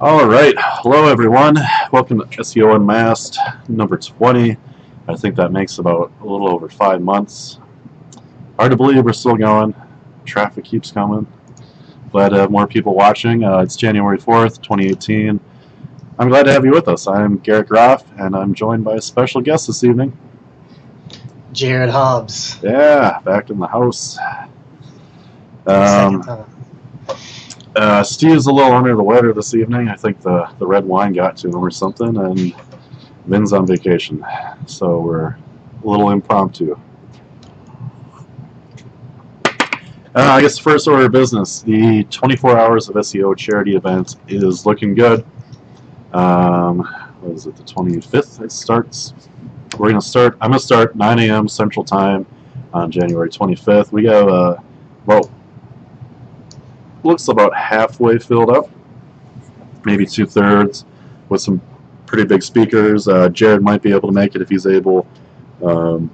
All right, hello everyone. Welcome to SEO Unmasked number 20. I think that makes about a little over five months. Hard to believe we're still going. Traffic keeps coming. Glad to have more people watching. Uh, it's January 4th, 2018. I'm glad to have you with us. I'm Garrett Groff, and I'm joined by a special guest this evening. Jared Hobbs. Yeah, back in the house. Um. Uh, Steve's a little under the weather this evening. I think the, the red wine got to him or something, and Vin's on vacation. So we're a little impromptu. Uh, I guess the first order of business, the 24 hours of SEO charity event is looking good. Um, what is it, the 25th it starts? We're going to start, I'm going to start 9 a.m. Central Time on January 25th. We have, uh, well, looks about halfway filled up, maybe two thirds, with some pretty big speakers. Uh, Jared might be able to make it if he's able. Um,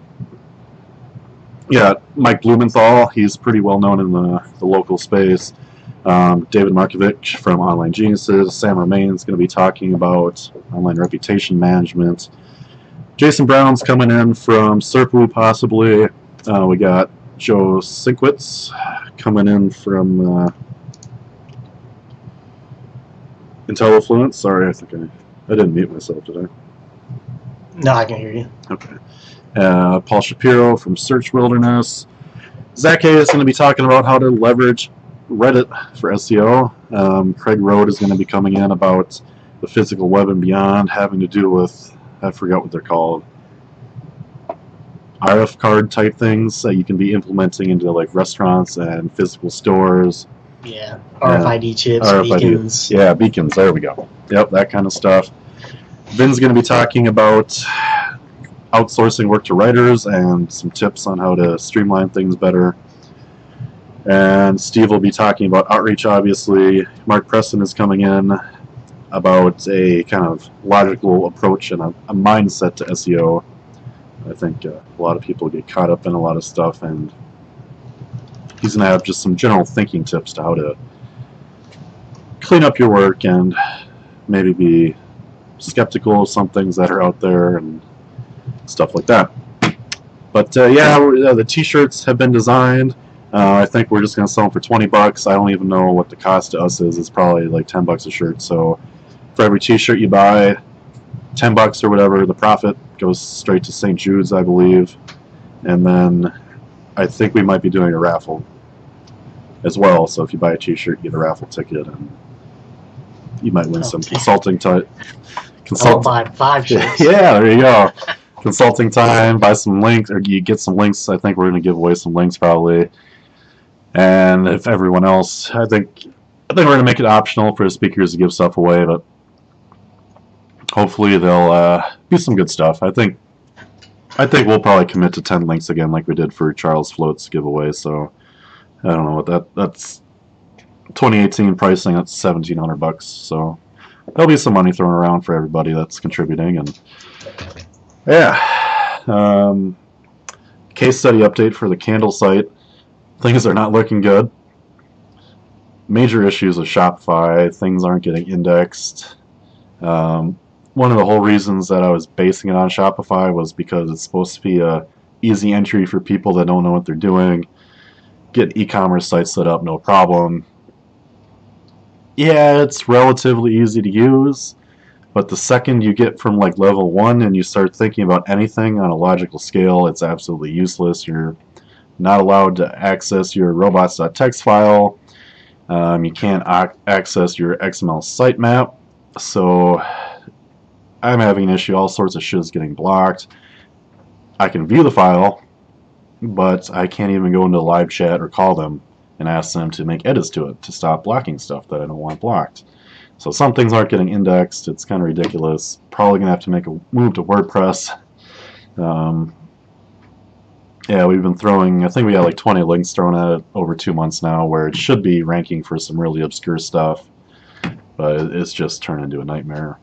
yeah, Mike Blumenthal, he's pretty well known in the, the local space. Um, David Markovich from Online Geniuses. Sam Romain's going to be talking about online reputation management. Jason Brown's coming in from Serpu, possibly. Uh, we got Joe Sinkwitz coming in from uh, IntelliFluence. Sorry, I think I, I didn't mute myself, did I? No, I can hear you. Okay. Uh, Paul Shapiro from Search Wilderness. Zach Hay is going to be talking about how to leverage Reddit for SEO. Um, Craig Road is going to be coming in about the physical web and beyond, having to do with, I forgot what they're called, RF card type things that you can be implementing into like restaurants and physical stores. Yeah. RFID chips, RFID. beacons. Yeah, beacons. There we go. Yep, that kind of stuff. Vin's going to be talking about outsourcing work to writers and some tips on how to streamline things better. And Steve will be talking about outreach, obviously. Mark Preston is coming in about a kind of logical approach and a, a mindset to SEO. I think uh, a lot of people get caught up in a lot of stuff, and he's going to have just some general thinking tips to how to clean up your work and maybe be skeptical of some things that are out there and stuff like that. But uh, yeah, uh, the T-shirts have been designed. Uh, I think we're just gonna sell them for 20 bucks. I don't even know what the cost to us is. It's probably like 10 bucks a shirt. So for every T-shirt you buy, 10 bucks or whatever, the profit goes straight to St. Jude's, I believe. And then I think we might be doing a raffle as well. So if you buy a T-shirt, you get a raffle ticket, and you might win some consulting time. Consult- buy five shirts. yeah, there you go. Consulting time, buy some links, or you get some links. I think we're going to give away some links probably. And if everyone else, I think, I think we're going to make it optional for the speakers to give stuff away, but hopefully they'll uh, be some good stuff. I think, I think we'll probably commit to ten links again, like we did for Charles Floate's giveaway. So I don't know what that that's 2018 pricing. That's 1700 bucks. So there'll be some money thrown around for everybody that's contributing and yeah um, case study update for the candle site things are not looking good major issues with shopify things aren't getting indexed um, one of the whole reasons that i was basing it on shopify was because it's supposed to be a easy entry for people that don't know what they're doing get e-commerce sites set up no problem yeah, it's relatively easy to use, but the second you get from like level one and you start thinking about anything on a logical scale, it's absolutely useless. You're not allowed to access your robots.txt file. Um, you can't access your XML sitemap. So I'm having an issue. All sorts of shit is getting blocked. I can view the file, but I can't even go into live chat or call them and ask them to make edits to it to stop blocking stuff that I don't want blocked. So some things aren't getting indexed. It's kind of ridiculous. Probably gonna have to make a move to WordPress. Um, yeah, we've been throwing. I think we got like 20 links thrown at it over two months now, where it should be ranking for some really obscure stuff, but it's just turned into a nightmare.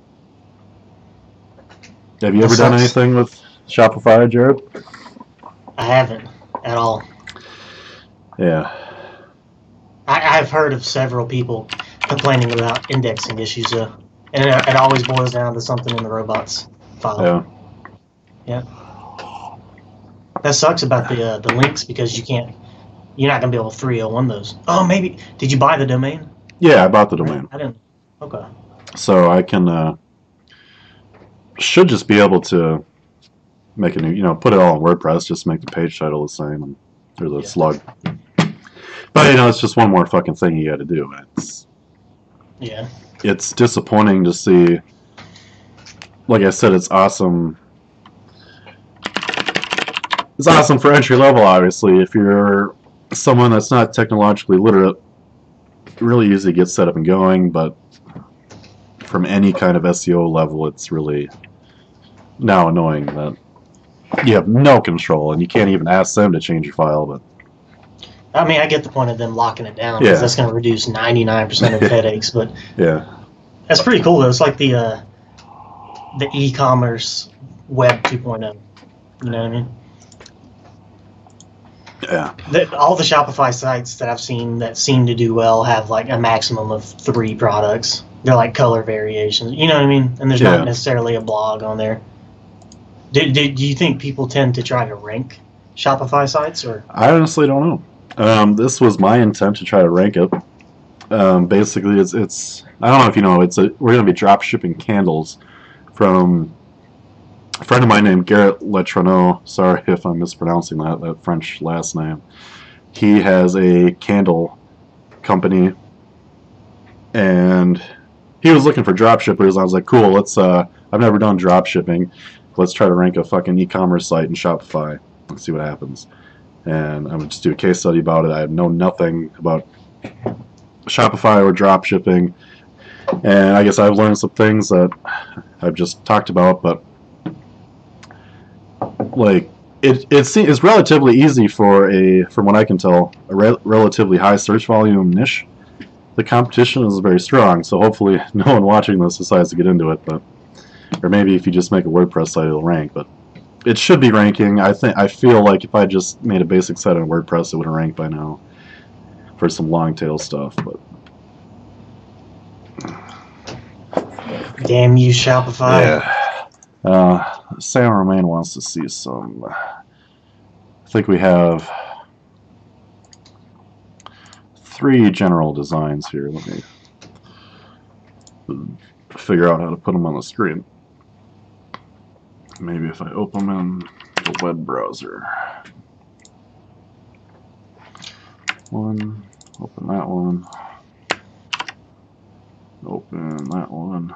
Have you That ever done anything with Shopify, Jared? I haven't at all. Yeah. I, I've heard of several people complaining about indexing issues, though. And it, it always boils down to something in the robots file. Yeah. That sucks about the uh, the links because you can't. You're not gonna be able to 301 those. Oh, maybe. Did you buy the domain? Yeah, I bought the domain. I didn't. Okay. So I can uh, should just be able to make a new, you know, put it all in WordPress, just make the page title the same and or the Yeah. slug. But you know, it's just one more fucking thing you got to do. It's Yeah. it's disappointing to see. Like I said, it's awesome. It's awesome for entry level, obviously. If you're someone that's not technologically literate, really easy to get set up and going. But from any kind of SEO level, it's really now annoying that you have no control and you can't even ask them to change your file. But I mean, I get the point of them locking it down Yeah. because that's going to reduce 99% of headaches. But yeah, that's pretty cool, though. It's like the uh, the e-commerce web 2.0. You know what I mean? yeah, The, all the Shopify sites that I've seen that seem to do well have like a maximum of three products. They're like color variations. You know what I mean? And there's Yeah. not necessarily a blog on there. Do, do, do you think people tend to try to rank Shopify sites or? I honestly don't know. Um, this was my intent to try to rank it. Um, basically, it's it's I don't know if you know it's a we're gonna be drop shipping candles from a friend of mine named Garrett Letroneau. Sorry if I'm mispronouncing that that French last name. He has a candle company, and he was looking for drop shippers. I was like, cool. Let's. Uh, I've never done drop shipping. Let's try to rank a fucking e-commerce site in Shopify and see what happens and I'm gonna just do a case study about it. I know nothing about Shopify or drop shipping, and I guess I've learned some things that I've just talked about. But like it, it it's relatively easy for a, from what I can tell, a re- relatively high search volume niche. The competition is very strong, so hopefully no one watching this decides to get into it. But or maybe if you just make a WordPress site, it'll rank. But it should be ranking. I think I feel like if I just made a basic site on WordPress, it would have ranked by now for some long tail stuff. But Damn you, Shopify. yeah, uh, Sam Romain wants to see some. I think we have three general designs here. Let me figure out how to put them on the screen. Maybe if I open them in the web browser. One, open that one. Open that one.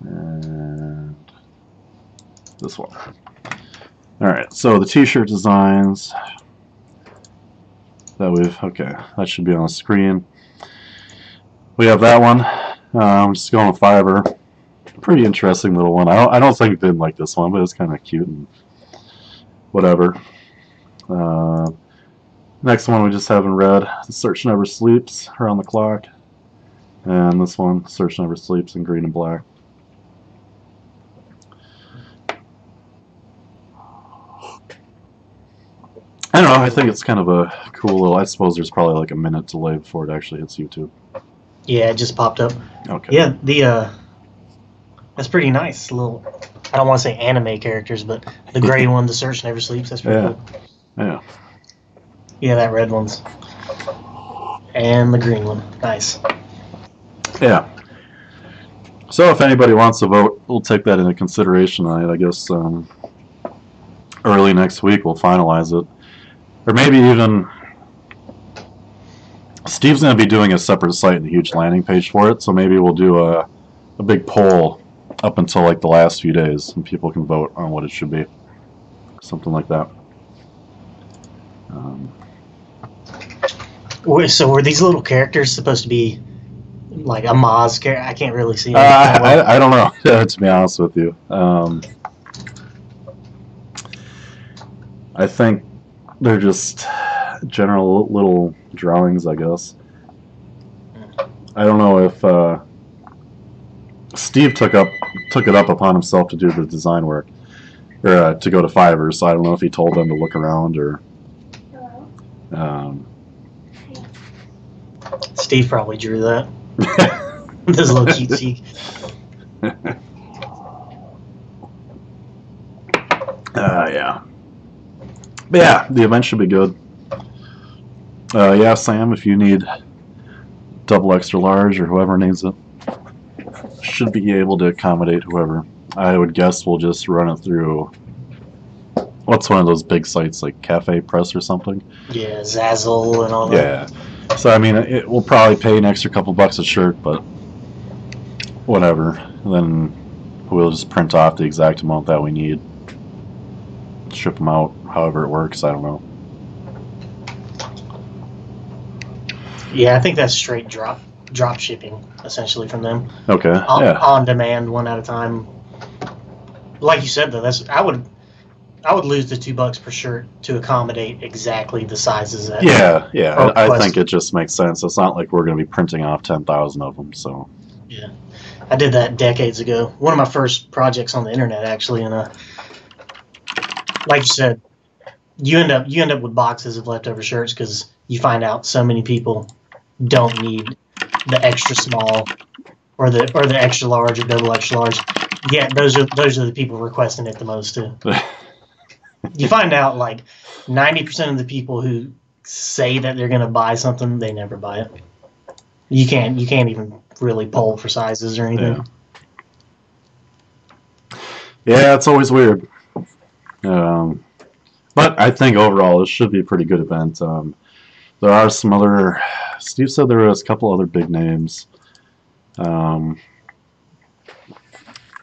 And this one. Alright, so the t-shirt designs that we've, okay, that should be on the screen. We have that one. Uh, I'm just going with Fiverr. Pretty interesting little one. I don't, I don't think it did like this one, but it's kind of cute and whatever. Uh, next one we just have in red. The Search Never Sleeps around the clock. And this one, Search Never Sleeps in green and black. I don't know. I think it's kind of a cool little. I suppose there's probably like a minute delay before it actually hits YouTube. Yeah, it just popped up. Okay. Yeah, the uh, that's pretty nice. Little, I don't want to say anime characters, but the gray one, the search never sleeps. That's pretty Yeah. cool. Yeah. Yeah, that red one's, and the green one. Nice. Yeah. So if anybody wants to vote, we'll take that into consideration. I, I guess um, early next week we'll finalize it, or maybe even Steve's going to be doing a separate site and a huge landing page for it. So maybe we'll do a a big poll up until like the last few days, and people can vote on what it should be, something like that. Um, Wait, So were these little characters supposed to be like a Maz character? I can't really see. Uh. I, I, I don't know, to be honest with you. Um, I think they're just general little drawings, I guess. I don't know if uh, Steve took up took it up upon himself to do the design work, or uh, to go to Fiverr. So I don't know if he told them to look around or. Um, Steve probably drew that. this little cutesy. Uh, yeah. But yeah, the event should be good. Uh, yeah, Sam, if you need double extra large or whoever needs it, should be able to accommodate whoever. I would guess we'll just run it through. What's one of those big sites like Cafe Press or something? Yeah, Zazzle and all that. Yeah. So I mean, it will probably pay an extra couple bucks a shirt, but whatever. then we'll just print off the exact amount that we need, ship them out, however it works. I don't know. Yeah, I think that's straight drop drop shipping essentially from them. Okay. On, yeah. on demand, one at a time. Like you said though, that's I would I would lose the two bucks per shirt to accommodate exactly the sizes that Yeah, yeah. Oh, I, I think it just makes sense. It's not like we're going to be printing off ten thousand of them. So Yeah, I did that decades ago. One of my first projects on the internet, actually, and uh, like you said, you end up you end up with boxes of leftover shirts because you find out so many people don't need the extra small or the or the extra large or double extra large. Yeah, those are those are the people requesting it the most too. you find out like ninety percent of the people who say that they're gonna buy something, they never buy it. You can't you can't even really poll for sizes or anything. Yeah. yeah, it's always weird. Um, but I think overall it should be a pretty good event. Um, there are some other. Steve said there was a couple other big names. Um,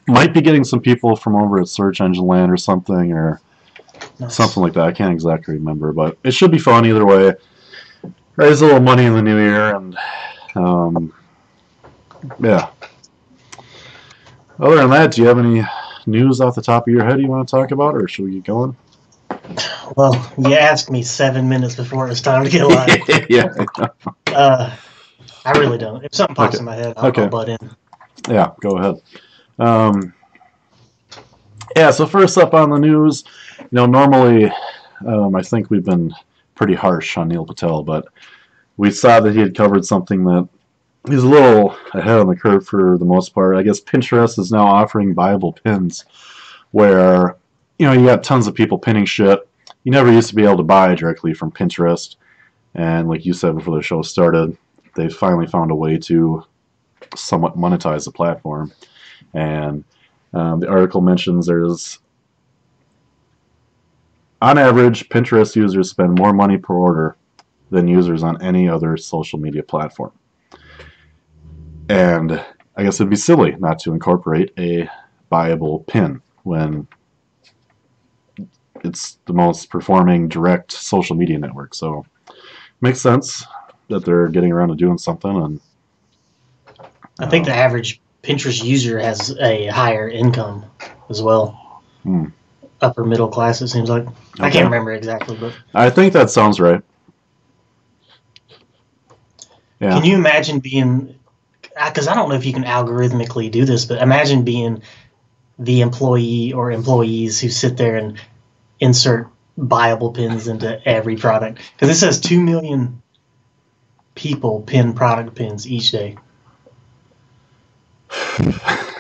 might be getting some people from over at Search Engine Land or something, or Nice. something like that. I can't exactly remember, but it should be fun either way. Raise a little money in the new year, and um, yeah. Other than that, do you have any news off the top of your head you want to talk about, or should we get going? Well, you asked me seven minutes before it was time to get live. yeah, uh, I really don't. If something pops Okay. in my head, I'll, Okay. I'll butt in. yeah. Go ahead. Um, yeah. So first up on the news, you know, normally um, I think we've been pretty harsh on Neil Patel, but we saw that he had covered something that he's a little ahead on the curve for the most part. I guess Pinterest is now offering buyable pins where, you know, you got tons of people pinning shit. You never used to be able to buy directly from Pinterest. And like you said before the show started, they finally found a way to somewhat monetize the platform. And um, the article mentions there's, on average, Pinterest users spend more money per order than users on any other social media platform. And I guess it'd be silly not to incorporate a buyable pin when it's the most performing direct social media network. So makes sense that they're getting around to doing something. And I think uh, the average Pinterest user has a higher income as well. Hmm. Upper middle class, it seems like. I can't remember exactly, but I think that sounds right. Yeah. can you imagine being? Because I don't know if you can algorithmically do this, but imagine being the employee or employees who sit there and insert buyable pins into every product. Because it says two million people pin product pins each day.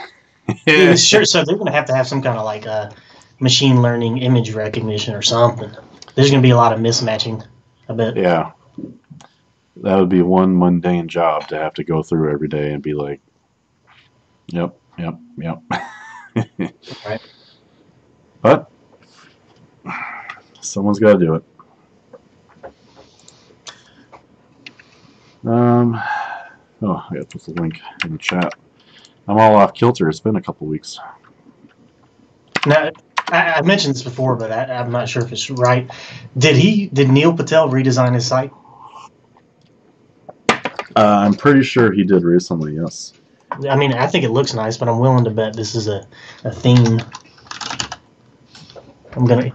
Yeah, sure. So they're going to have to have some kind of like a machine learning image recognition or something. There's going to be a lot of mismatching. I bet. Yeah. That would be one mundane job to have to go through every day and be like, yep, yep, yep. Right. But someone's got to do it. Um, oh, I got to put the link in the chat. I'm all off kilter. It's been a couple weeks. Now, I, I mentioned this before, but I, I'm not sure if it's right. Did he? Did Neil Patel redesign his site? Uh, I'm pretty sure he did recently, yes. I mean, I think it looks nice, but I'm willing to bet this is a, a theme. I'm gonna.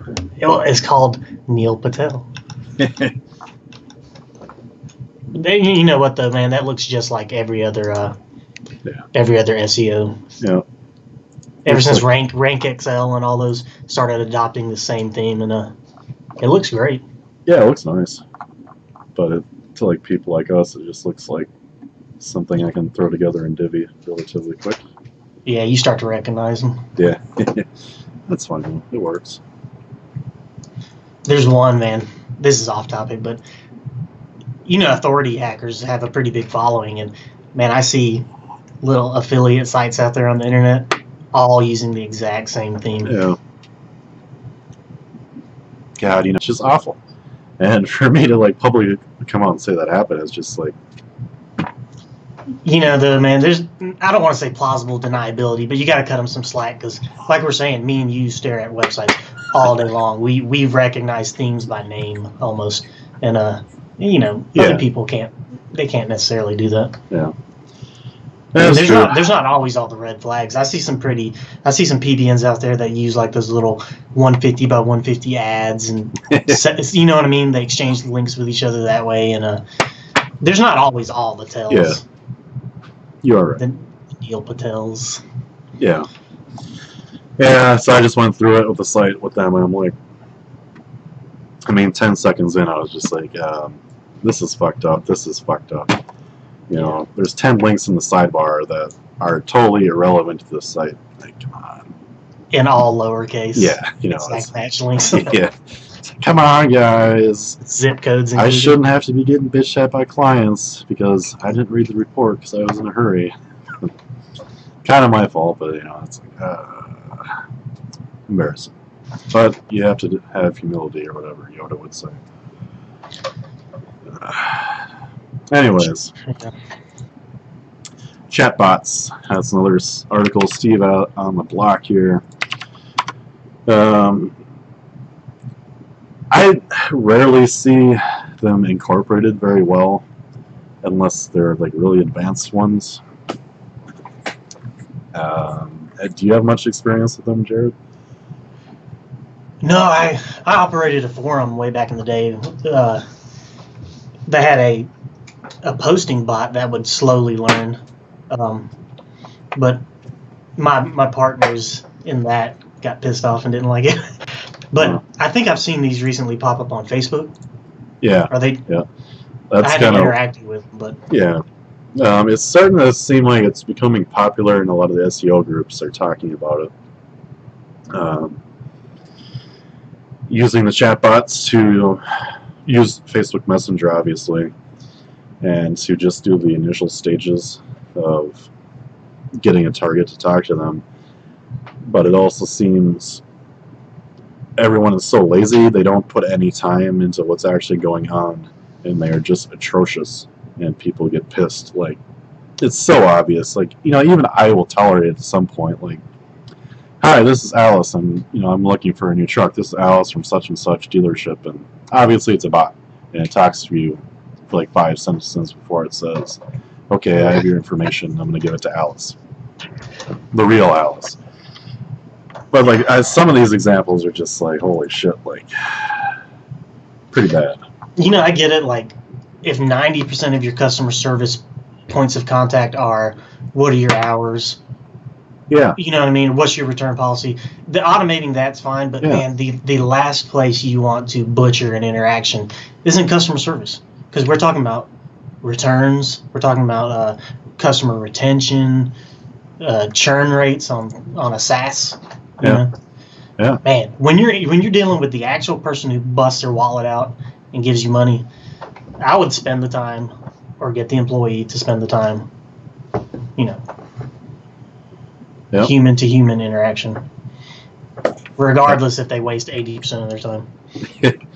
It's called Neil Patel. You know what though, man? That looks just like every other. Uh, Yeah. Every other SEO. Yeah. Ever Looks since like- Rank Rank XL and all those started adopting the same theme, and uh, it looks great. Yeah, it looks nice. But it to like people like us, it just looks like something I can throw together in Divi relatively quick. Yeah, you start to recognize them. Yeah, that's fine. It works. There's one man. This is off topic, but you know, authority hackers have a pretty big following, and man, I see little affiliate sites out there on the internet all using the exact same theme. Yeah. God, you know, it's just awful. And for me to like publicly come out and say that happened is just like, You know, the man. There's I don't want to say plausible deniability, but you got to cut them some slack because, like we're saying, me and you stare at websites all day long. We we recognize themes by name almost, and uh, you know, Yeah. other people can't. They can't necessarily do that. yeah. And That's there's true. not there's not always all the red flags. I see some pretty I see some PBNs out there that use like those little 150 by 150 ads and se- you know what I mean. They exchange links with each other that way, and uh, there's not always all the tells. Yeah. you are right. The Neil Patels. Yeah. Yeah, so I just went through it with the site with them, and I'm like, I mean, 10 seconds in, I was just like, um, this is fucked up. This is fucked up. You know, there's 10 links in the sidebar that are totally irrelevant to this site. Like, come on. in all lowercase. Yeah, you know, it's, match links. yeah. Come on, guys. Zip codes. I shouldn't have to be getting bitched at by clients because I didn't read the report because I was in a hurry. kind of my fault, but you know, it's like uh, embarrassing. But you have to have humility or whatever Yoda would say. anyways, chatbots. That's another article. Steve out on the block here. Um, I rarely see them incorporated very well, unless they're like really advanced ones. Um, uh, do you have much experience with them, Jared? No, I I operated a forum way back in the day. Uh, that had a a posting bot that would slowly learn, um, but my my partners in that got pissed off and didn't like it. but I think I've seen these recently pop up on Facebook. Yeah, Are they? I that's haven't kind of interacted with them, but yeah. Um, it's starting to seem like it's becoming popular, and a lot of the SEO groups are talking about it. Um, using the chatbots to use Facebook Messenger, obviously, and to just do the initial stages of getting a target to talk to them. But it also seems everyone is so lazy, they don't put any time into what's actually going on, and they are just atrocious and people get pissed. Like, it's so obvious. Like, you know, even I will tolerate it at some point. Like, hi, this is Alice, and you know, I'm looking for a new truck. This is Alice from such and such dealership, and obviously it's a bot, and it talks to you for like five sentences before it says, "Okay, I have your information. I'm going to give it to Alice, the real Alice." But like, some of these examples are just like, holy shit, like, pretty bad. you know, I get it. Like, if ninety percent of your customer service points of contact are, "What are your hours?" Yeah, you know what I mean? What's your return policy? The automating that's fine, but Yeah. man, the the last place you want to butcher an interaction isn't customer service because we're talking about returns, we're talking about uh, customer retention, uh, churn rates on on a SaaS. Yeah. know? Yeah. Man, when you're when you're dealing with the actual person who busts their wallet out and gives you money, I would spend the time or get the employee to spend the time. You know, Yep. human to human interaction, regardless if they waste eighty percent of their time.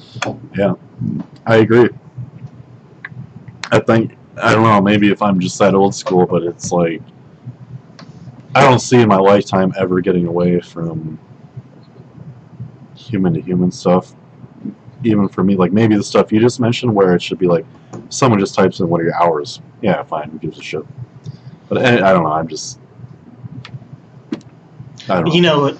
Yeah, I agree. I think I don't know. Maybe if I'm just that old school, but it's like I don't see in my lifetime ever getting away from human to human stuff. Even for me, like maybe the stuff you just mentioned, where it should be like someone just types in what are your hours. Yeah, fine. Who gives a shit? But eh, I don't know. I'm just Know. You know,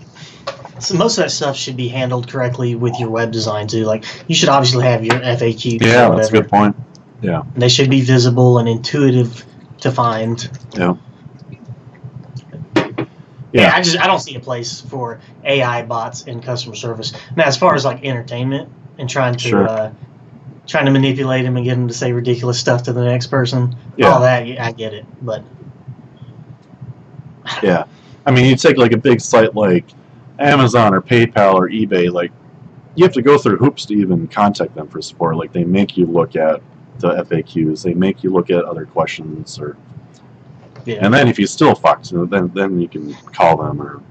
so most of that stuff should be handled correctly with your web design too. Like you should obviously have your FAQs. or yeah, that's a good point. Yeah. They should be visible and intuitive to find. Yeah. Yeah, Yeah. I just I don't see a place for AI bots in customer service. Now, as far as like entertainment and trying to Sure. uh, trying to manipulate him and get him to say ridiculous stuff to the next person. Yeah. All that, I get it. But Yeah. I mean, you take like a big site like Amazon or PayPal or eBay, like you have to go through hoops to even contact them for support. Like they make you look at the FAQs, they make you look at other questions, or yeah, and then if you still fucked, then then you can call them or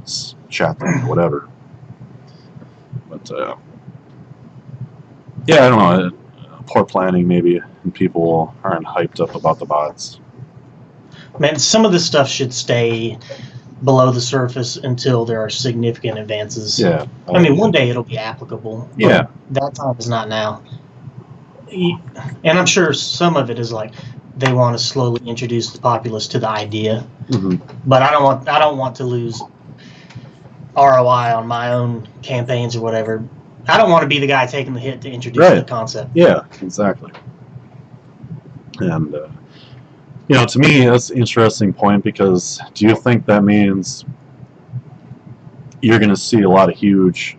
chat them or whatever. But uh, yeah, I don't know. uh, Poor planning maybe, and people aren't hyped up about the bots. man, some of this stuff should stay below the surface until there are significant advances. Yeah. I mean, one day it'll be applicable. Yeah. That time is not now. And I'm sure some of it is like they want to slowly introduce the populace to the idea, Mhm. but I don't want I don't want to lose ROI on my own campaigns or whatever. I don't want to be the guy taking the hit to introduce the concept. Yeah, exactly. And uh, you know, to me, that's an interesting point because do you think that means you're going to see a lot of huge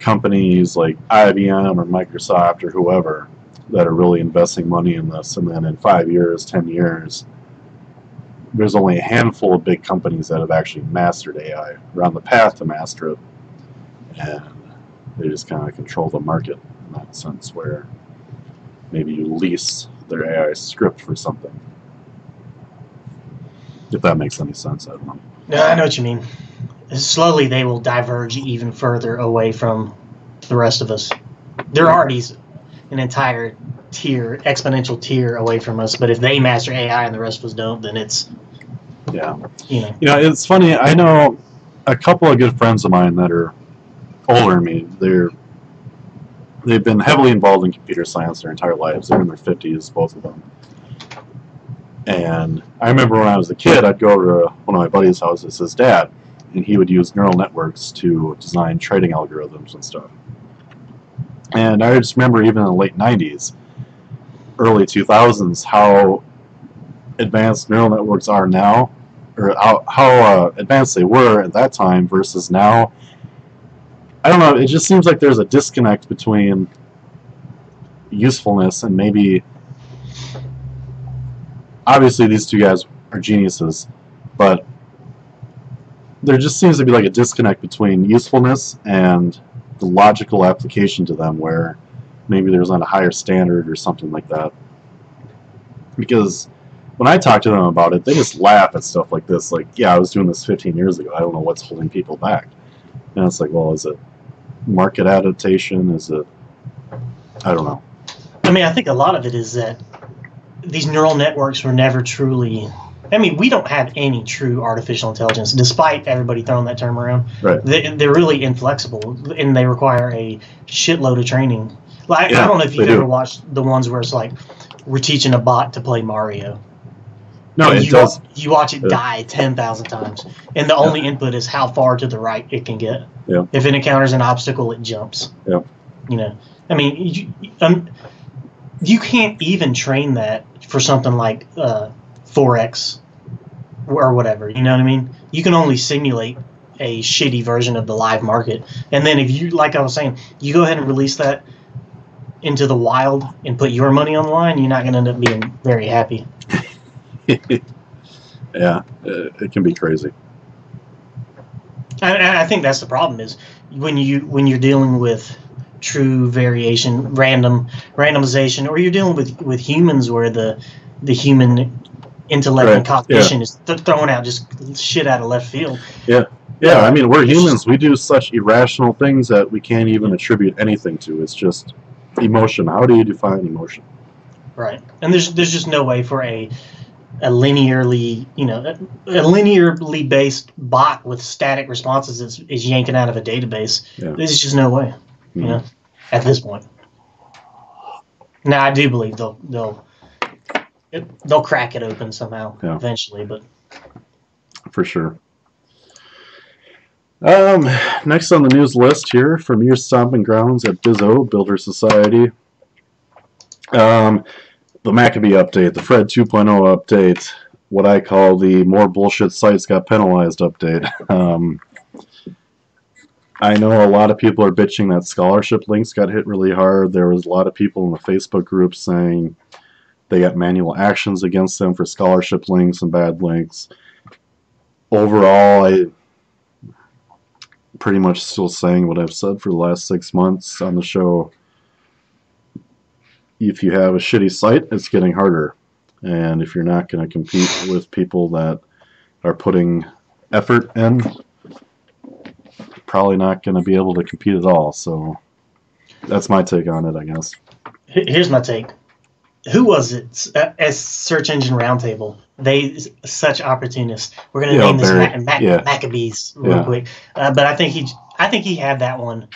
companies like IBM or Microsoft or whoever that are really investing money in this, and then in five years, ten years, there's only a handful of big companies that have actually mastered AI, or on the path to master it, and they just kind of control the market in that sense, where maybe you lease their AI script for something. If that makes any sense, I don't know. No, I know what you mean. Slowly, they will diverge even further away from the rest of us. They're already an entire tier, exponential tier away from us. But if they master AI and the rest of us don't, then it's Yeah. you know You know, it's funny. I know a couple of good friends of mine that are older than me. They're they've been heavily involved in computer science their entire lives. They're in their fifties, both of them. And I remember when I was a kid, I'd go over to one of my buddies' houses, his dad, and he would use neural networks to design trading algorithms and stuff. And I just remember even in the late '90s, early 2000s, how advanced neural networks are now or how, how uh, advanced they were at that time versus now. I don't know. It just seems like there's a disconnect between usefulness and maybe. Obviously, these two guys are geniuses, but there just seems to be like a disconnect between usefulness and the logical application to them, where maybe there's not a higher standard or something like that. Because when I talk to them about it, they just laugh at stuff like this. Like, yeah, I was doing this 15 years ago. I don't know what's holding people back. And it's like, well, is it market adaptation? Is it? I don't know. I mean, I think a lot of it is that these neural networks were never truly. I mean, we don't have any true artificial intelligence, despite everybody throwing that term around. Right. They, they're really inflexible, and they require a shitload of training. Like I don't know if you've they do. ever watched the ones where it's like we're teaching a bot to play Mario. No, and it you, does. You watch it Yeah. die ten thousand times, and the only input is how far to the right it can get. Yeah. If it encounters an obstacle, it jumps. Yeah. You know, I mean, you, um, you can't even train that for something like uh, forex or whatever. You know what I mean? You can only simulate a shitty version of the live market, and then if you, like I was saying, you go ahead and release that into the wild and put your money on the line, you're not going to end up being very happy. yeah, it, it can be crazy. And I think that's the problem is when you when you're dealing with true variation, random randomization, or you're dealing with with humans where the the human intellect and Right, cognition is th- thrown out just shit out of left field. Yeah, Yeah, I mean, we're humans. We do such irrational things that we can't even attribute anything to. It's just emotion. How do you define emotion? Right. And there's there's just no way for a a linearly, you know, a, a linearly based bot with static responses is, is yanking out of a database. Yeah. There's just no way, you know, at this point. Now I do believe they'll they'll it, they'll crack it open somehow Yeah. eventually, but for sure. Um, next on the news list here from your stomping grounds at BuSo Builder Society. Um, the Maccabee update, the Fred 2.0 update, what I call the more bullshit sites got penalized update. Um, I know a lot of people are bitching that scholarship links got hit really hard. There was a lot of people in the Facebook group saying they got manual actions against them for scholarship links and bad links. Overall, I pretty much still saying what I've said for the last six months on the show. If you have a shitty site, it's getting harder. And if you're not going to compete with people that are putting effort in, probably not going to be able to compete at all. So that's my take on it, I guess. Here's my take. Who was it as Search Engine Roundtable? They such opportunists. We're going to Yeah, name this very- Ma- Ma- yeah. Maccabees real Yeah. quick, uh, but I think he, I think he had that one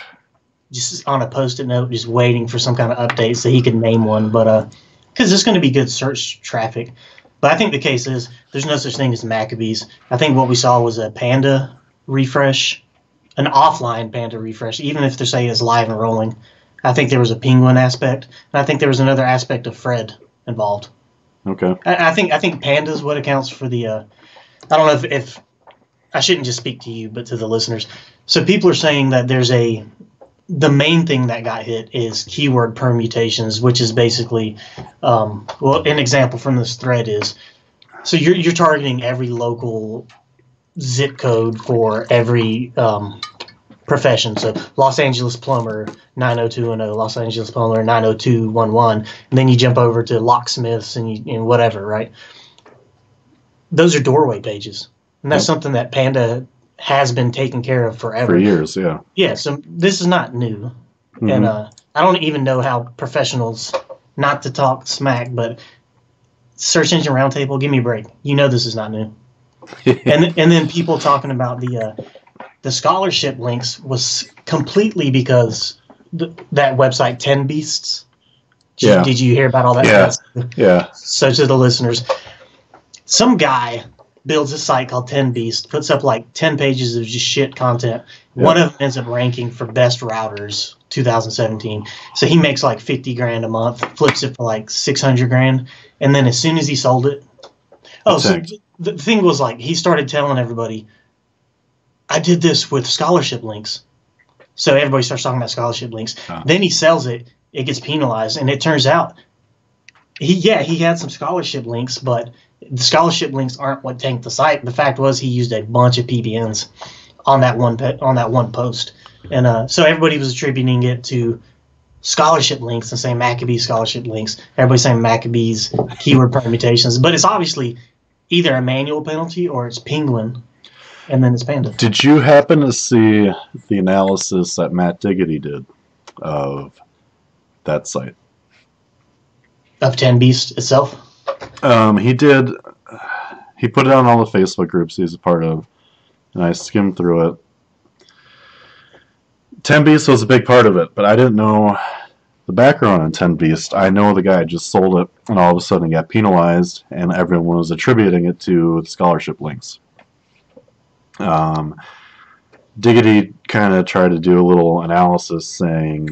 just on a post-it note, just waiting for some kind of update so he could name one. But uh, because there's going to be good search traffic. But I think the case is there's no such thing as Maccabees. I think what we saw was a Panda refresh, an offline Panda refresh, even if they're saying it's live and rolling. I think there was a Penguin aspect, and I think there was another aspect of Fred involved. Okay. I, I think I think Panda is what accounts for the. Uh, I don't know if, if I shouldn't just speak to you, but to the listeners. So people are saying that there's a the main thing that got hit is keyword permutations, which is basically, um, well, an example from this thread is, so you're you're targeting every local zip code for every um, profession. So Los Angeles plumber 90210, Los Angeles plumber 90211, and then you jump over to locksmiths and you, and whatever, right? Those are doorway pages, and that's Yep. something that Panda has been taking care of forever. For years, yeah. Yeah, so this is not new, Mhm. and uh, I don't even know how professionals, not to talk smack, but search engine roundtable, give me a break. You know this is not new and and then people talking about the uh, the scholarship links was completely because th- that website Ten Beasts. Did, Yeah. you, did you hear about all that? Yeah. stuff? yeah. So to the listeners, some guy builds a site called Ten Beast, puts up like ten pages of just shit content. Yeah. One of them ends up ranking for best routers 2017. So he makes like 50 grand a month, flips it for like 600 grand, and then as soon as he sold it, oh, so Tanked. The thing was like he started telling everybody, I did this with scholarship links. So everybody starts talking about scholarship links. Ah. Then he sells it, it gets penalized, and it turns out he yeah he had some scholarship links, but the scholarship links aren't what tanked the site. The fact was he used a bunch of PBNs on that one pe- on that one post, and uh, so everybody was attributing it to scholarship links and saying Maccabees scholarship links. Everybody's saying Maccabees keyword permutations, but it's obviously either a manual penalty or it's Penguin, and then it's Panda. Did you happen to see the analysis that Matt Diggity did of that site? Of Ten Beast itself. Um, he did. He put it on all the Facebook groups he's a part of, and I skimmed through it. Ten Beast was a big part of it, but I didn't know the background on Ten Beast. I know the guy just sold it, and all of a sudden got penalized, and everyone was attributing it to the scholarship links. Um, Diggity kind of tried to do a little analysis saying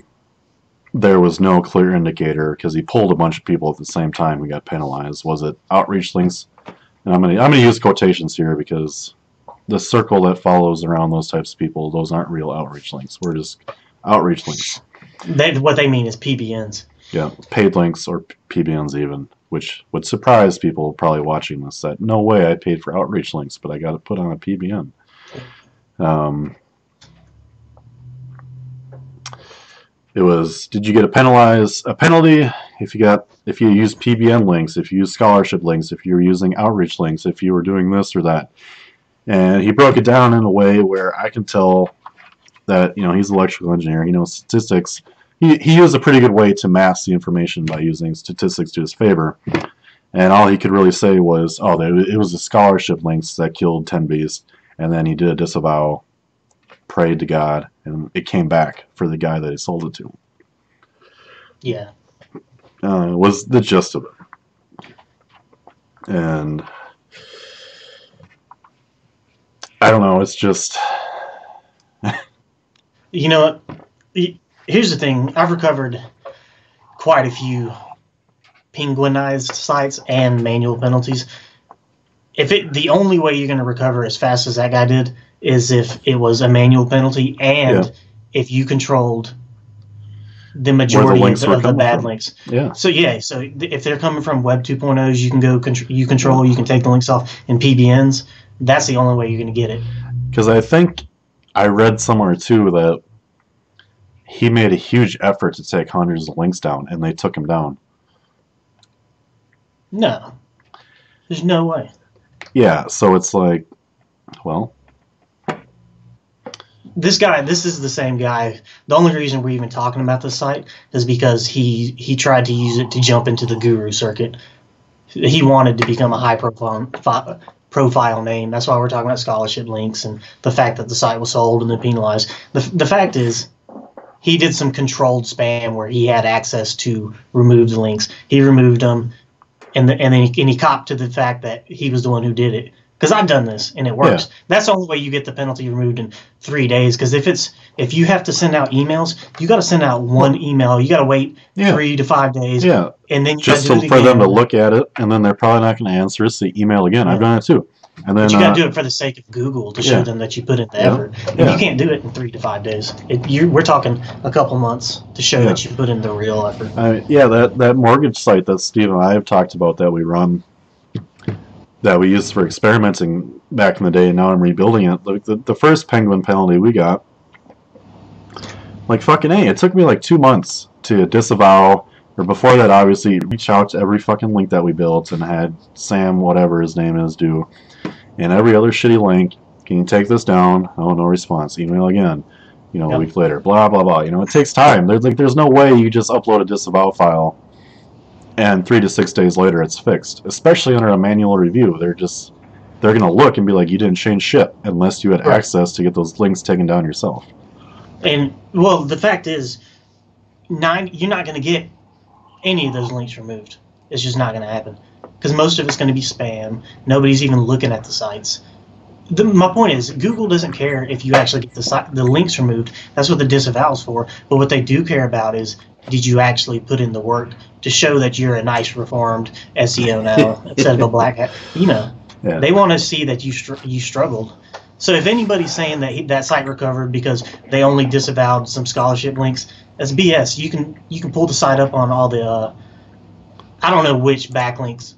there was no clear indicator because he pulled a bunch of people at the same time and got penalized. Was it outreach links? And I'm gonna I'm gonna use quotations here because the circle that follows around those types of people, those aren't real outreach links. We're just outreach links. They, what they mean is PBNs. Yeah, paid links or PBNs even, which would surprise people probably watching this. That no way I paid for outreach links, but I got to put on a PBN. Um, it was. Did you get a penalize a penalty if you got if you use PBN links, if you use scholarship links, if you were using outreach links, if you were doing this or that? And he broke it down in a way where I can tell that you know he's an electrical engineer. He knows statistics he, he used a pretty good way to mask the information by using statistics to his favor. And all he could really say was, oh, it was the scholarship links that killed Ten Beast. And then he did a disavow, prayed to God, and it came back for the guy that he sold it to. Yeah. Uh, was the gist of it. And I don't know, it's just, You know Here's the thing. I've recovered quite a few penguinized sites and manual penalties. If it the only way you're going to recover as fast as that guy did is if it was a manual penalty and Yeah. if you controlled the majority of the, of the bad from. links. Yeah. So yeah, so th- if they're coming from Web 2.0s, you can go contr- you control, you can take the links off in PBNs. That's the only way you're going to get it. Because I think I read somewhere too that he made a huge effort to take hundreds of links down, and they took him down. No, there's no way. Yeah, so it's like, well, This guy, this is the same guy. The only reason we're even talking about this site is because he he tried to use it to jump into the guru circuit. He wanted to become a high profile fi- profile name. That's why we're talking about scholarship links and the fact that the site was sold and then penalized. The the fact is, he did some controlled spam where he had access to remove the links. He removed them, and the, and then he, and he copped to the fact that he was the one who did it. Because I've done this and it works. That's the only way you get the penalty removed in three days. Because if it's if you have to send out emails, you got to send out one email. You got to wait Yeah. three to five days, yeah, and then you just to to, do it for them to look at it, and then they're probably not going to answer us the email again. I've done it too. And then But you got uh, to do it for the sake of Google to show them that you put in the Yeah. effort. And Yeah. you can't do it in three to five days. It, you, we're talking a couple months to show Yeah. that you put in the real effort. I, yeah, that, that mortgage site that Steve and I have talked about that we run, that we used for experimenting back in the day, and now I'm rebuilding it. The, the, the first penguin penalty we got, like fucking A, it took me like two months to disavow, or before that, obviously, reach out to every fucking link that we built and had Sam, whatever his name is, do. And every other shitty link, can you take this down? Oh, no response. Email again. You know, Yep. a week later, blah blah blah. You know, it takes time. There's like, there's no way you just upload a disavow file, and three to six days later it's fixed. Especially under a manual review, they're just they're gonna look and be like, you didn't change shit unless you had Right. access to get those links taken down yourself. And well, the fact is, nine you're not going to get any of those links removed. It's just not going to happen because most of it's going to be spam. Nobody's even looking at the sites. The, my point is, Google doesn't care if you actually get the site, the links removed. That's what the disavow's for. But what they do care about is, did you actually put in the work to show that you're a nice reformed SEO now instead of a black hat? You know, Yeah. they want to see that you str- you struggled. So if anybody's saying that he, that site recovered because they only disavowed some scholarship links, that's BS. You can you can pull the site up on all the uh, I don't know which backlinks,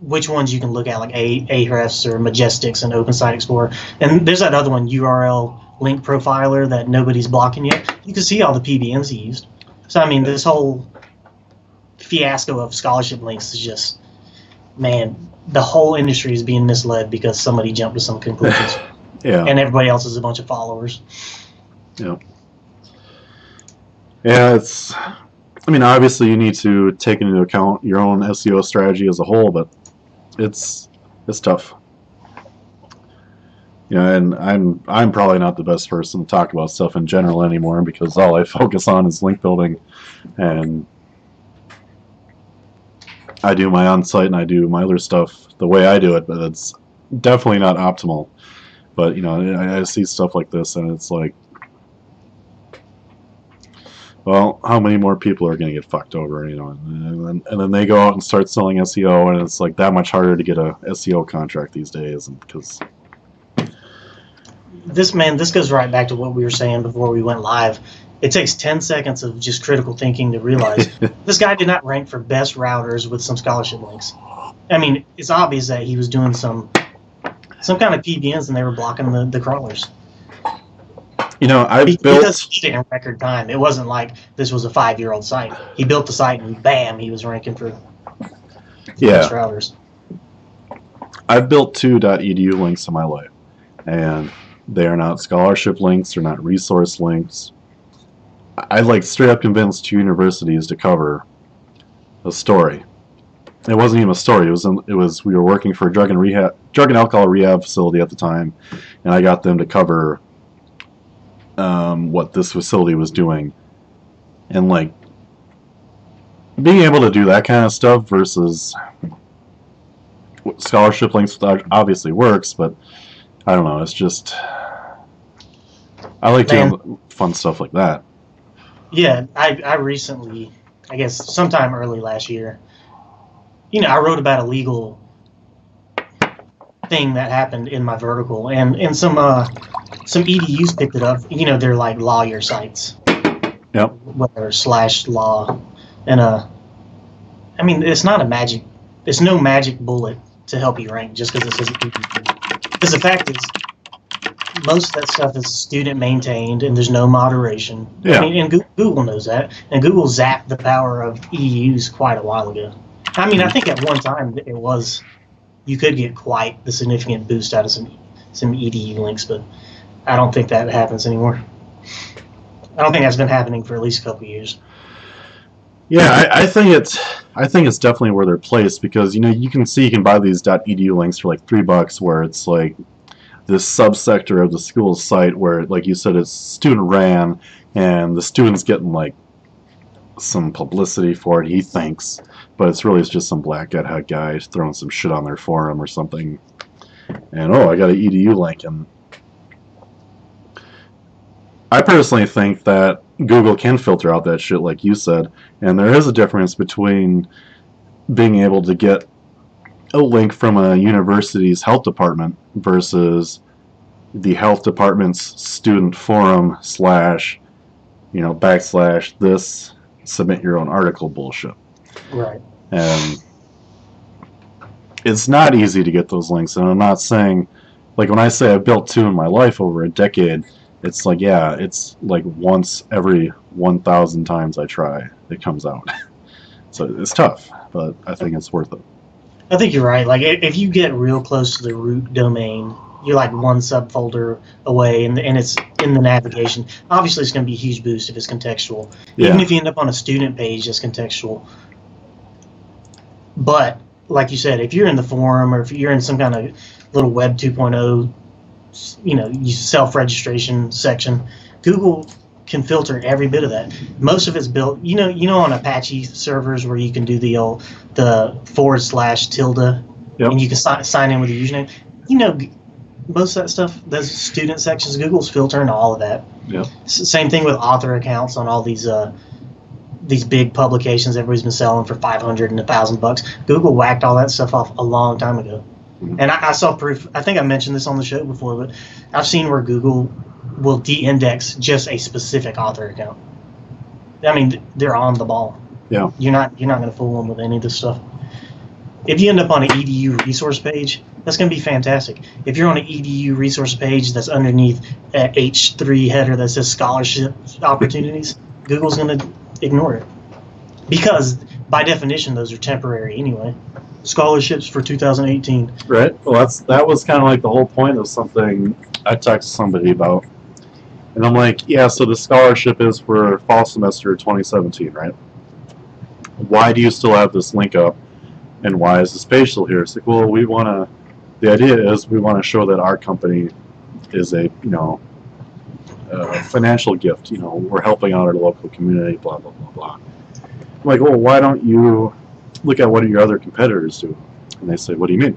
which ones you can look at like Ahrefs or Majestics and Open Site Explorer, and there's that other one URL link profiler that nobody's blocking yet. You can see all the PBNs he used. So I mean, this whole fiasco of scholarship links is just man. The whole industry is being misled because somebody jumped to some conclusions, Yeah. and everybody else is a bunch of followers. Yeah, Yeah, it's. I mean, obviously, you need to take into account your own SEO strategy as a whole, but it's it's tough. You know, and I'm I'm probably not the best person to talk about stuff in general anymore because all I focus on is link building, and I do my on-site and I do my other stuff the way I do it, but it's definitely not optimal. But you know, I, I see stuff like this, and it's like. well, how many more people are going to get fucked over, you know? And then, and then they go out and start selling SEO, and it's like that much harder to get a SEO contract these days, because this man this goes right back to what we were saying before we went live it takes 10 seconds of just critical thinking to realize this guy did not rank for best routers with some scholarship links i mean it's obvious that he was doing some some kind of pbns and they were blocking the, the crawlers you know I built because he did it in record time it wasn't like this was a five year old site he built the site and bam he was ranking for yeah routers I've built two .edu links in my life, and they are not scholarship links. They're not resource links. I I, like straight up convinced two universities to cover a story. It wasn't even a story. It was in, it was we were working for a drug and rehab drug and alcohol rehab facility at the time, and I got them to cover um, what this facility was doing, and like being able to do that kind of stuff versus scholarship links obviously works, but I don't know. It's just I like Man. doing fun stuff like that. Yeah, I, I recently, I guess sometime early last year, you know, I wrote about a legal thing that happened in my vertical, and and some uh, some EDUs picked it up. You know, they're like lawyer sites. Yep. Whatever slash law, and uh, I mean, it's not a magic. It's no magic bullet to help you rank just because it says EDU. Because the fact is, most of that stuff is student maintained, and there's no moderation. Yeah. I mean, and Google knows that, and Google zapped the power of EDUs quite a while ago. I mean, I think at one time it was you could get quite the significant boost out of some some EDU links, but I don't think that happens anymore. I don't think that's been happening for at least a couple years. Yeah, I, I think it's I think it's definitely where they're placed because you know you can see you can buy these .edu links for like three bucks where it's like this subsector of the school site where like you said it's student ran and the student's getting like some publicity for it he thinks but it's really just some black hat guy throwing some shit on their forum or something. And oh I got an edu link. And I personally think that Google can filter out that shit like you said. And there is a difference between being able to get a link from a university's health department versus the health department's student forum slash, you know, backslash this submit your own article bullshit. Right. And it's not easy to get those links. And I'm not saying, like, when I say I've built two in my life over a decade, it's like, yeah, it's like once every 1,000 times I try, it comes out. so it's tough, but I think it's worth it. I think you're right. Like if you get real close to the root domain, you're like one subfolder away, and, and it's in the navigation. Obviously, it's going to be a huge boost if it's contextual. Even if you end up on a student page that's contextual. But like you said, if you're in the forum or if you're in some kind of little Web 2.0, you know, self registration section, Google can filter every bit of that. Most of it's built, you know, you know, on Apache servers where you can do the old the forward slash tilde, Yep. and you can si- sign in with a username. You know, most of that stuff, those student sections, Google's filtering all of that. Yep. S- Same thing with author accounts on all these uh, these big publications everybody's been selling for 500 and a thousand bucks. Google whacked all that stuff off a long time ago. Mhm. And I, I saw proof. I think I mentioned this on the show before, but I've seen where Google will de-index just a specific author account. I mean, they're on the ball. Yeah. You're not you're not going to fool them with any of this stuff. If you end up on an EDU resource page, that's going to be fantastic. If you're on an EDU resource page that's underneath a H3 header that says scholarship opportunities, Google's going to ignore it. Because by definition, those are temporary anyway. Scholarships for 2018. Right. Well, that's that was kind of like the whole point of something I talked to somebody about, and I'm like, yeah. So the scholarship is for fall semester 2017, right? Why do you still have this link up, and why is this spatial here? It's like, well, we want to. The idea is we want to show that our company is a you know a financial gift. You know, we're helping out our local community. Blah blah blah blah. I'm like, well, why don't you look at what your other competitors do? And they say, what do you mean?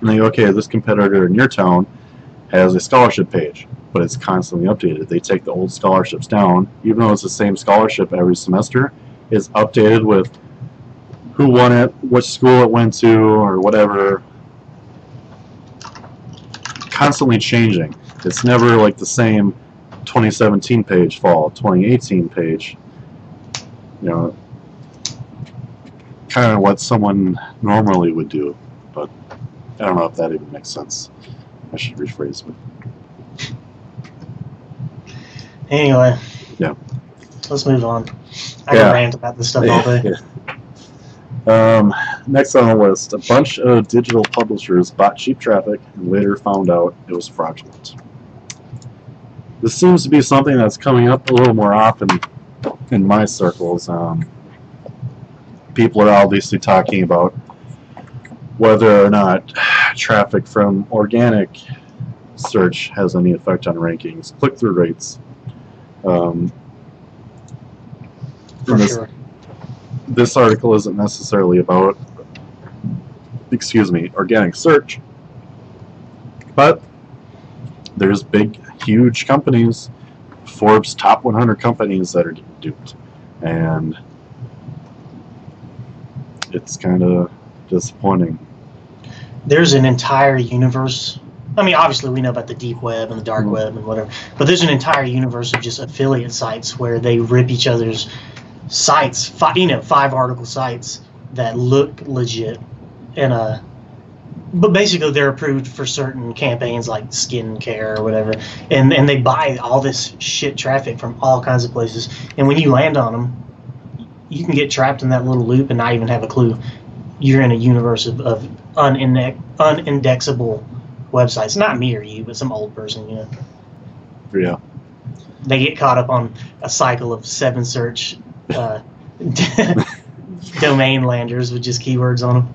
And they go, okay, this competitor in your town has a scholarship page, but it's constantly updated. They take the old scholarships down, even though it's the same scholarship every semester, it's updated with who won it, which school it went to, or whatever. Constantly changing. It's never like the same 2017 page fall, 2018 page. You know, kind of what someone normally would do, but I don't know if that even makes sense. I should rephrase it. Anyway. Yeah. Let's move on. I Yeah. can rant about this stuff all day. Um, next on the list, a bunch of digital publishers bought cheap traffic and later found out it was fraudulent. This seems to be something that's coming up a little more often in my circles. Um, people are obviously talking about whether or not traffic from organic search has any effect on rankings, click-through rates. Um, For sure. This article isn't necessarily about, excuse me, organic search, but there's big, huge companies, Forbes top 100 companies that are getting duped, and it's kind of disappointing. there's an entire universe. I mean, obviously we know about the deep web and the dark Mhm. web and whatever, but there's an entire universe of just affiliate sites where they rip each other's sites, fi- you know, five article sites that look legit, and uh, but basically they're approved for certain campaigns like skin care or whatever, and and they buy all this shit traffic from all kinds of places, and when you land on them, you can get trapped in that little loop and not even have a clue. You're in a universe of, of unindex, unindexable websites. Not me or you, but some old person, you know. Yeah. They get caught up on a cycle of seven search uh, domain landers with just keywords on them.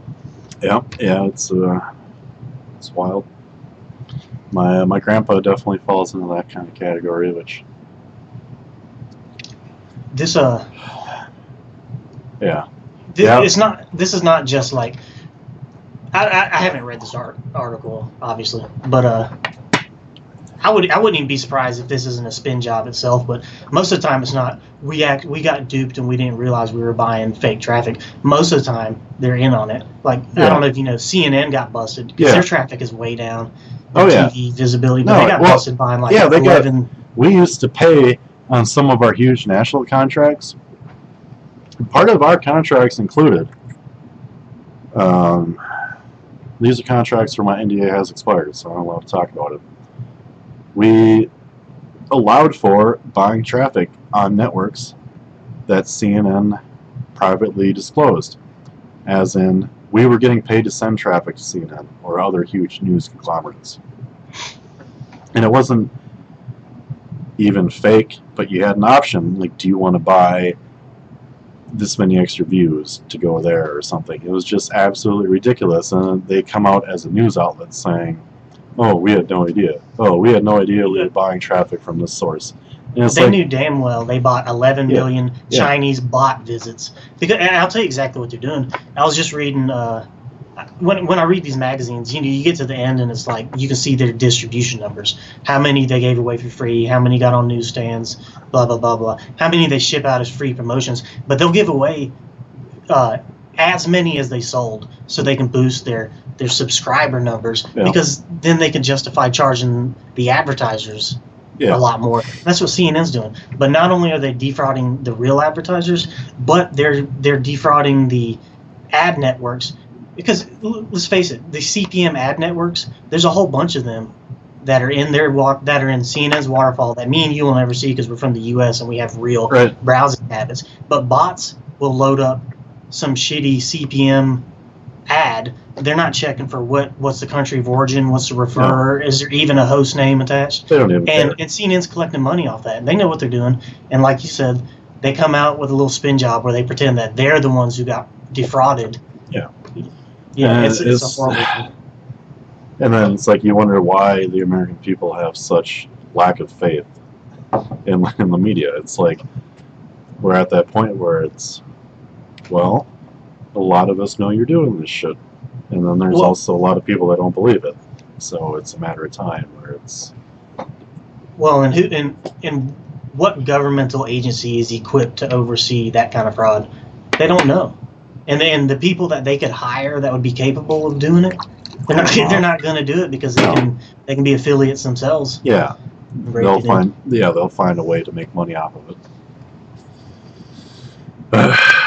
Yeah, yeah, it's uh, it's wild. My uh, my grandpa definitely falls into that kind of category, which This uh, yeah, this, Yeah. It's not. This is not just like. I, I, I haven't read this art, article, obviously, but uh, I would I wouldn't even be surprised if this isn't a spin job itself. But most of the time, it's not. We act we got duped and we didn't realize we were buying fake traffic. Most of the time, they're in on it. Like I don't know if you know, CNN got busted because Yeah. their traffic is way down. Oh, their yeah. TV visibility, but No, they got well, busted buying like yeah, they got- we used to pay on some of our huge national contracts. Part of our contracts included. Um, these are contracts where my NDA has expired, so I'm not allowed to talk about it. We allowed for buying traffic on networks that CNN privately disclosed, as in we were getting paid to send traffic to CNN or other huge news conglomerates. And it wasn't even fake, but you had an option. Like, do you want to buy this many extra views to go there or something? It was just absolutely ridiculous. And they come out as a news outlet saying, "Oh, we had no idea. Oh, we had no idea we were buying traffic from this source." And they like, knew damn well they bought 11 Yeah. million Yeah. Chinese bot visits. Because, and I'll tell you exactly what they're doing. I was just reading. Uh, when, when I read these magazines, you know, you get to the end and it's like you can see their distribution numbers. How many they gave away for free? How many got on newsstands? Blah blah blah blah. How many they ship out as free promotions? But they'll give away uh, as many as they sold, so they can boost their their subscriber numbers. Yeah. Because then they can justify charging the advertisers Yeah. a lot more. That's what CNN's doing. But not only are they defrauding the real advertisers, but they're they're defrauding the ad networks. Because let's face it, the CPM ad networks, there's a whole bunch of them that are in their wa- that are in CNN's waterfall that me and you will never see because we're from the U.S. and we have real Right. browsing habits. But bots will load up some shitty CPM ad. They're not checking for what what's the country of origin, what's the referrer, is there even a host name attached? They don't even and, care. and CNN's collecting money off that. And they know what they're doing. And like you said, they come out with a little spin job where they pretend that they're the ones who got defrauded. Yeah. Yeah, it's, it's, it's- a horrible. And then it's like you wonder why the American people have such lack of faith in, in the media. It's like we're at that point where it's, well, a lot of us know you're doing this shit. And then there's Well- also a lot of people that don't believe it. So it's a matter of time where it's, Well, and who and and what governmental agency is equipped to oversee that kind of fraud? They don't know. And then the people that they could hire that would be capable of doing it, they're not, they're not going to do it because they No. can they can be affiliates themselves. yeah, they'll it in. find, yeah, they'll find a way to make money off of it.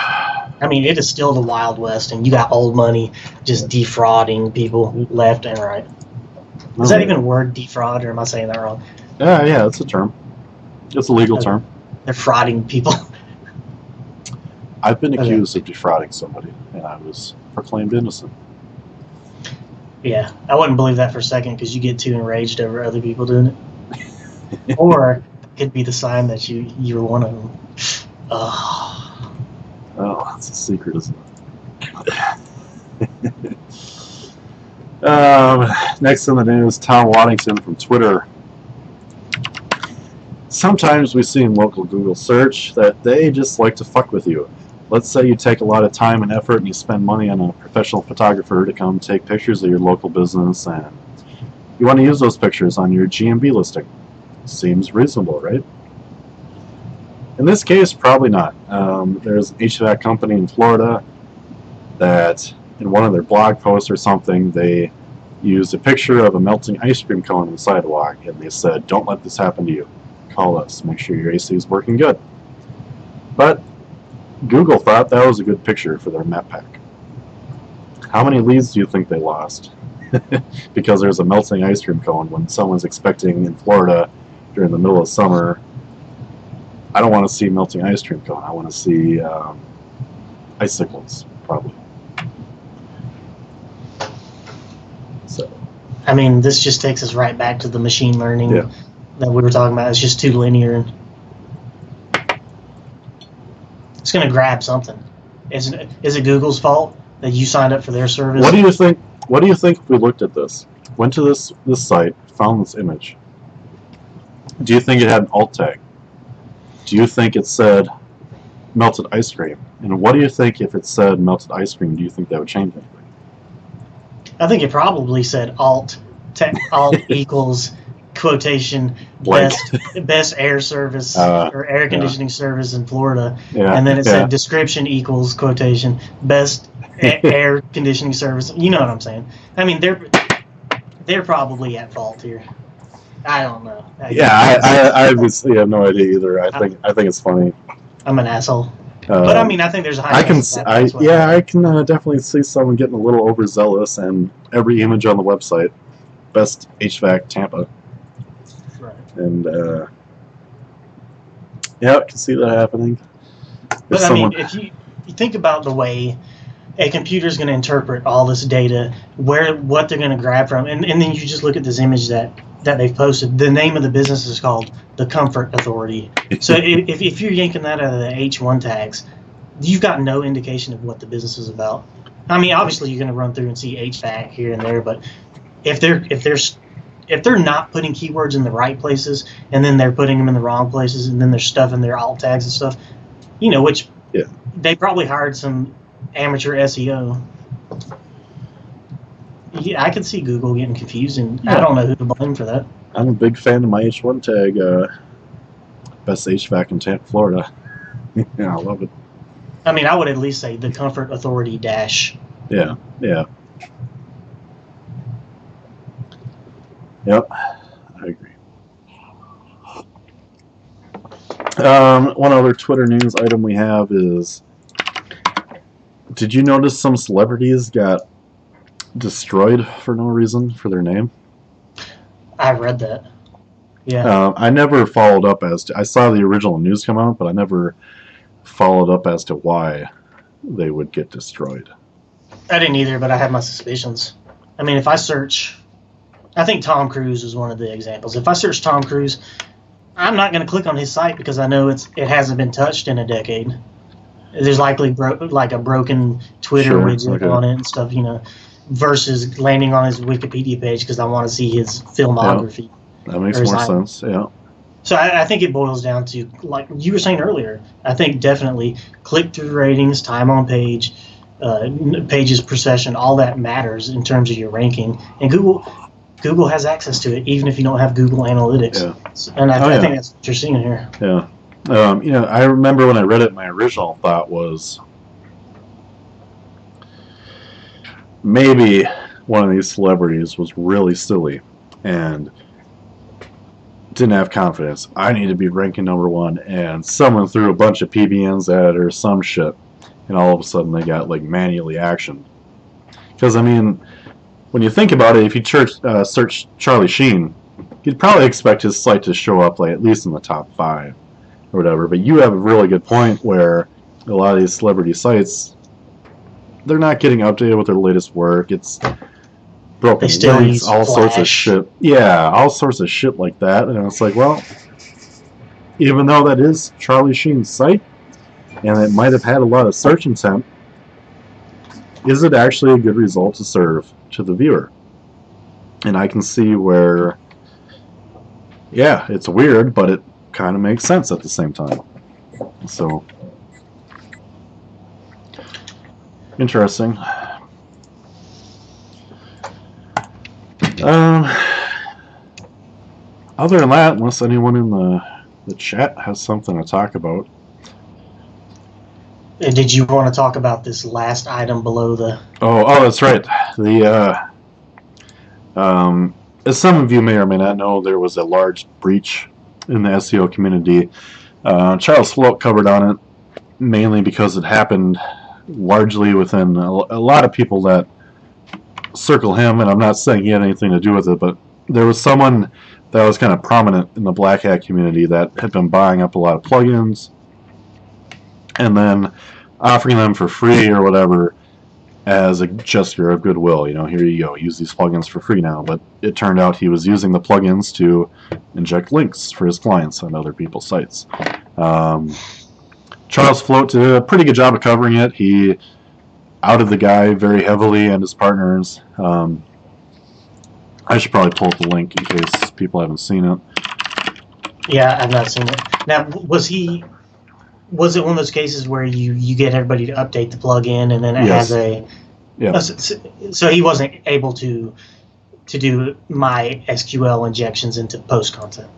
I mean, it is still the Wild West, and you got old money just defrauding people left and right. Is that even a word, defraud, or am I saying that wrong? Uh, yeah, yeah, it's a term. It's a legal term. They're frauding people. I've been Okay. accused of defrauding somebody, and I was proclaimed innocent. yeah, I wouldn't believe that for a second because you get too enraged over other people doing it. or it could be the sign that you you were one of them. Oh, that's a secret, isn't it? um, next in the news, Tom Waddington from Twitter. Sometimes we see in local Google search that they just like to fuck with you. Let's say you take a lot of time and effort and you spend money on a professional photographer to come take pictures of your local business and you want to use those pictures on your GMB listing. Seems reasonable, right? In this case, probably not. Um, there's an HVAC company in Florida that in one of their blog posts or something, they used a picture of a melting ice cream cone on the sidewalk, and they said, "Don't let this happen to you. Call us. Make sure your AC is working good." But Google thought that was a good picture for their map pack. How many leads do you think they lost? because there's a melting ice cream cone when someone's expecting in Florida during the middle of summer. I don't want to see melting ice cream cone. I want to see um, icicles, probably. So, I mean, this just takes us right back to the machine learning Yeah. that we were talking about. It's just too linear. It's going to grab something. Is it, is it Google's fault that you signed up for their service? what do you think? What do you think if we looked at this? Went to this this site, found this image. Do you think it had an alt tag? Do you think it said melted ice cream? And what do you think if it said melted ice cream? Do you think that would change anything? I think it probably said alt te- alt equals quotation Blank. best best air service Uh, or air conditioning service in Florida, Yeah. and then it yeah. said description equals quotation best a- air conditioning service. You know what I'm saying? I mean, they're they're probably at fault here. I don't know. I- Yeah, I, I, I obviously have no idea either. I think I think it's funny. I'm an asshole, Uh, but I mean, I think there's a high. I can, I yeah. I can uh, definitely see someone getting a little overzealous, and every image on the website, best HVAC Tampa, Right. and uh, yeah, I can see that happening. If But I someone, mean, if you, you think about the way a computer is going to interpret all this data, where what they're going to grab from, and, and then you just look at this image that that they've posted. The name of the business is called the Comfort Authority. So if, if- you're yanking that out of the H1 tags, you've got no indication of what the business is about. I mean, obviously you're going to run through and see HVAC here and there, but if they're if they're if they're not putting keywords in the right places and then they're putting them in the wrong places and then they're stuffing their alt tags and stuff, you know, which Yeah. they probably hired some amateur SEO. Yeah, I could see Google getting confused, and I don't know who to blame for that. I'm a big fan of my H1 tag, uh, best HVAC in Tampa, Florida. yeah, I love it. I mean, I would at least say the Comfort Authority dash. Yeah, yeah. Yep, I agree. Um, one other Twitter news item we have is Did you notice some celebrities got destroyed for no reason for their name? I read that. Yeah. Um, I never followed up as to. I saw the original news come out, but I never followed up as to why they would get destroyed. I didn't either, but I had my suspicions. I mean, if I search, I think Tom Cruise is one of the examples. If I search Tom Cruise, I'm not going to click on his site because I know it's it hasn't been touched in a decade. There's likely bro- like a broken Twitter Sure, widget okay. on it and stuff, you know, versus landing on his Wikipedia page because I want to see his filmography. That makes more sense. Yeah. So I, I think it boils down to like you were saying earlier. I think definitely click through ratings, time on page, uh, pages per session, all that matters in terms of your ranking. And Google, Google has access to it even if you don't have Google Analytics. Yeah. And I, Oh, I yeah. think that's what you're seeing here. Yeah. Um, you know, I remember when I read it, my original thought was maybe one of these celebrities was really silly and didn't have confidence. I need to be ranking number one, and someone threw a bunch of PBNs at it or some shit, and all of a sudden they got like manually actioned. Because I mean, when you think about it, if you search, uh, search Charlie Sheen, you'd probably expect his site to show up like at least in the top five or whatever. But you have a really good point where a lot of these celebrity sites, they're not getting updated with their latest work. It's broken They still links, all sorts of shit. Yeah, all sorts of shit like that. And it's like, well, even though that is Charlie Sheen's site, and it might have had a lot of search intent, is it actually a good result to serve to the viewer? And I can see where, yeah, it's weird, but it kind of makes sense at the same time. So, interesting. Um, other than that, unless anyone in the the chat has something to talk about, Uh, Did you want to talk about this last item below the? Oh, oh, that's right. The uh, um, as some of you may or may not know, there was a large breach in the SEO community. Uh, Charles Floate covered on it mainly because it happened largely within a, a lot of people that circle him, and I'm not saying he had anything to do with it, but there was someone that was kind of prominent in the Black Hat community that had been buying up a lot of plugins and then offering them for free or whatever as a gesture of goodwill. You know, here you go, use these plugins for free now. But it turned out he was using the plugins to inject links for his clients on other people's sites. Um, Charles Floate did a pretty good job of covering it. He outed the guy very heavily and his partners. Um, I should probably pull up the link in case people haven't seen it. Yeah, I've not seen it. Now, was he? Was it one of those cases where you you get everybody to update the plugin and then it Yes. has a? Yeah. uh, so, so he wasn't able to to do MySQL injections into post content.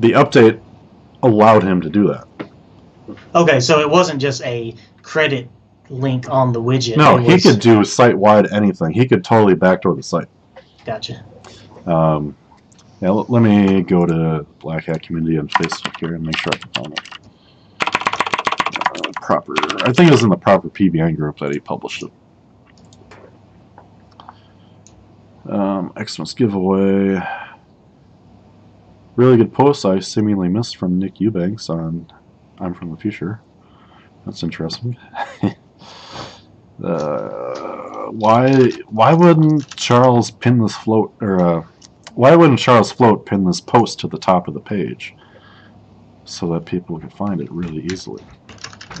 The update allowed him to do that. Okay, so it wasn't just a credit link on the widget. No, it he could do site-wide anything. He could totally backdoor the site. Gotcha. Um, yeah, l- let me go to Black Hat Community on Facebook here and make sure I can find it. Uh, proper, I think it was in the proper PBN group that he published it. Um, Xmas giveaway. Really good post I seemingly missed from Nick Eubanks on I'm from the Future. That's interesting. uh, why why wouldn't Charles pin this float or uh, why wouldn't Charles Floate pin this post to the top of the page so that people could find it really easily?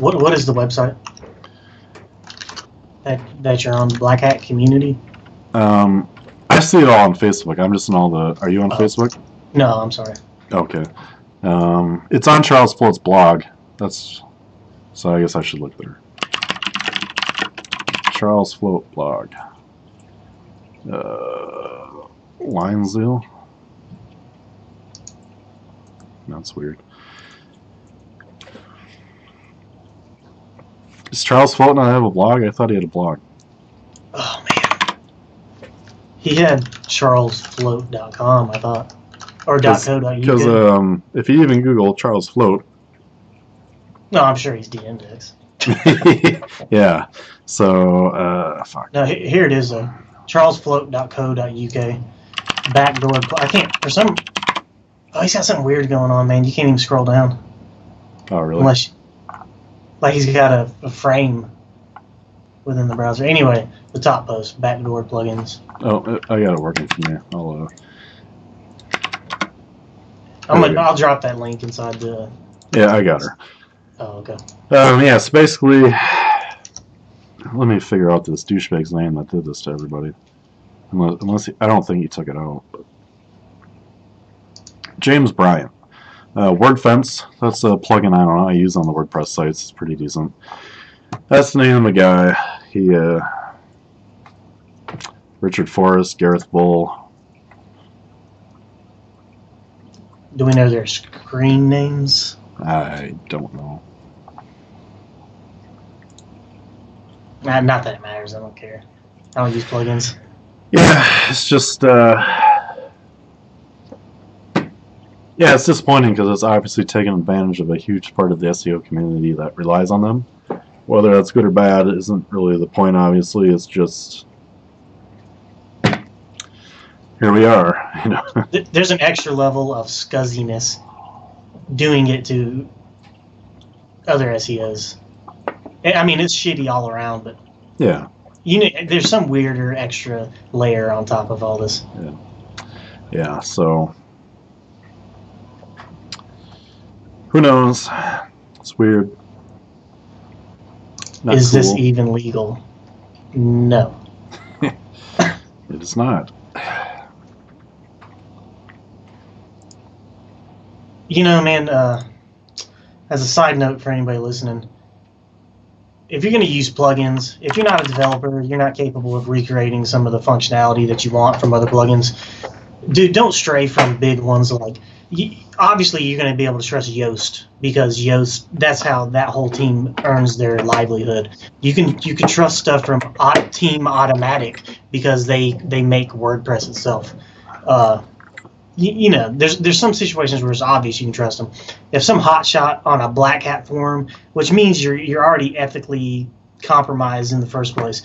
What what is the website? That that you're on Black Hat Community? Um, I see it all on Facebook. I'm just in all the. Are you on Oh. Facebook? No, I'm sorry. Okay. Um, it's on Charles Floate's blog. That's so. I guess I should look there. Charles Floate blog. Uh, Lionsville. That's weird. Does Charles Floate not have a blog? I thought he had a blog. Oh man. He had charlesfloate.com, I thought. Or Because .co.uk. um, if you even Google Charles Floate, no, I'm sure he's de-indexed. yeah. So, uh, fuck. No, here it is though. charlesfloate.co.uk. Backdoor. I can't for some. Oh, he's got something weird going on, man. You can't even scroll down Oh, really? unless, like, he's got a, a frame within the browser. Anyway, the top post, backdoor plugins. Oh, I got it working for me. I'll, uh, I'm There gonna, you go. I'll drop that link inside the. yeah, I got her. Oh, okay. Um, yeah, so basically, let me figure out this douchebag's name that did this to everybody. Unless, unless he, I don't think he took it out. But. James Bryant. Uh, WordFence, that's a plugin I don't know, I use on the WordPress sites. It's pretty decent. That's the name of the guy. He, uh, Richard Forrest, Gareth Bull. Do we know their screen names? I don't know. Nah, not that it matters. I don't care. I don't use plugins. Yeah, it's just uh, yeah, it's disappointing because it's obviously taken advantage of a huge part of the SEO community that relies on them. Whether that's good or bad isn't really the point. Obviously, it's just here we are. You know, There's an extra level of scuzziness doing it to other SEOs. I I mean, it's shitty all around, but yeah, you know, there's some weirder extra layer on top of all this. yeah. yeah. So who knows? It's weird. Not Is this even legal? No. It is not. You know, man, uh, as a side note for anybody listening, if you're going to use plugins, if you're not a developer, you're not capable of recreating some of the functionality that you want from other plugins, dude, don't stray from big ones like you, obviously you're going to be able to trust Yoast because Yoast that's how that whole team earns their livelihood. You can you can trust stuff from Team Automattic because they they make WordPress itself. Uh, you, know, there's there's some situations where it's obvious you can trust them. If some hotshot on a black hat forum, which means you're you're already ethically compromised in the first place,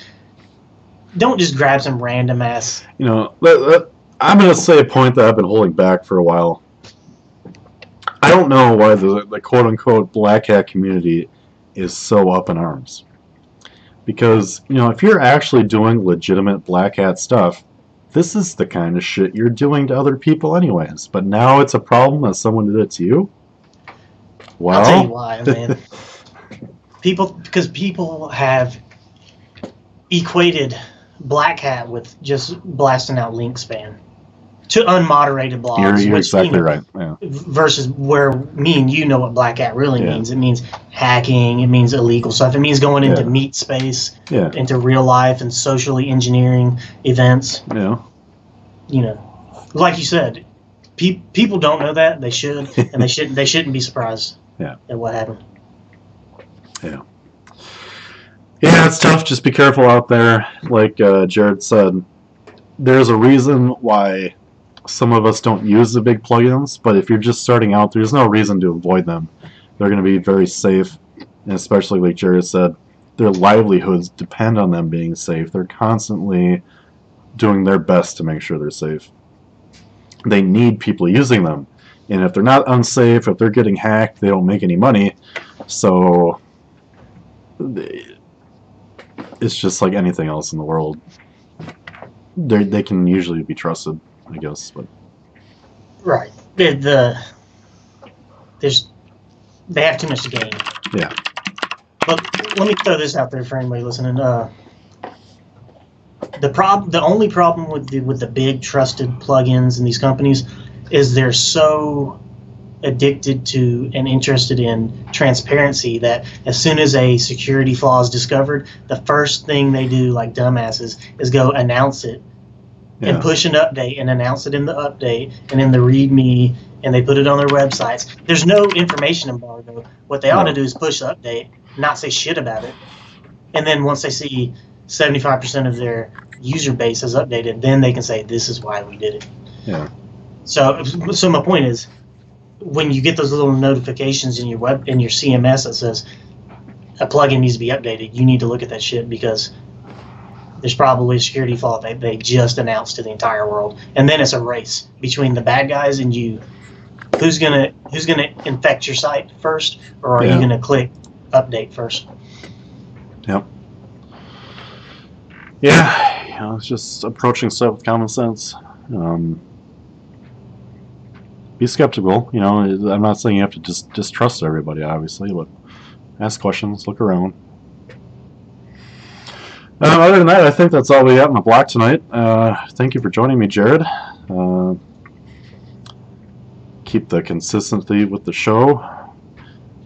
don't just grab some random ass. You know, let, let- I'm going to say a point that I've been holding back for a while. I don't know why the, the quote unquote black hat community is so up in arms. Because, you know, if you're actually doing legitimate black hat stuff, this is the kind of shit you're doing to other people, anyways. But now it's a problem that someone did it to you? Well, I'll tell you why, man. people because people have equated black hat with just blasting out link spam to unmoderated blogs. you're, you're which, exactly you know, right. Yeah. Versus where me and you know what black hat really Yeah. means. It means hacking. It means illegal stuff. It means going into Yeah. meat space, Yeah. into real life and socially engineering events. Yeah. You know, like you said, pe- people don't know that. They should, and they shouldn't. They shouldn't be surprised. Yeah. At what happened. Yeah, it's tough. Just be careful out there. Like uh, Jared said, there's a reason why some of us don't use the big plugins, but if you're just starting out, there's no reason to avoid them. They're going to be very safe, and especially like Jared said, their livelihoods depend on them being safe. They're constantly doing their best to make sure they're safe. They need people using them. And if they're not unsafe, if they're getting hacked, they don't make any money. So it's just like anything else in the world. They they can usually be trusted, I guess. But Right. The, the there's they have too much to gain. Yeah. But let me throw this out there for anybody listening. Uh, the prob the only problem with the with the big trusted plugins and these companies is they're so addicted to and interested in transparency that as soon as a security flaw is discovered, the first thing they do, like dumbasses, is go announce it and push an update and announce it in the update and in the README and they put it on their websites. There's no information embargo. What they ought to do is push the update, not say shit about it. And then once they see 75% of their user base has updated, then they can say, this is why we did it. Yeah. So, so my point is, when you get those little notifications in your web in your CMS that says a plugin needs to be updated, you need to look at that shit because there's probably a security flaw they, they just announced to the entire world, and then it's a race between the bad guys and you. Who's gonna Who's gonna infect your site first, or are Yeah. you gonna click update first? Yep. yeah. You know, it's just approaching stuff with common sense. Um, be skeptical. You know, I'm not saying you have to just distrust everybody, obviously, but ask questions, look around. Uh, other than that, I think that's all we got in the block tonight. Uh, thank you for joining me, Jared. Uh, keep the consistency with the show.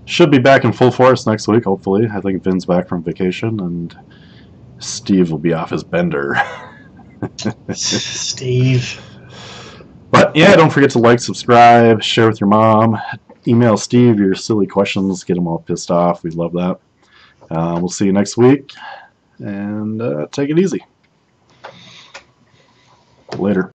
Should be back in full force next week, hopefully. I think Vin's back from vacation, and Steve will be off his bender. Steve. But yeah, don't forget to like, subscribe, share with your mom, email Steve your silly questions, get him all pissed off. We love that. Uh, we'll see you next week, and uh, take it easy. Later.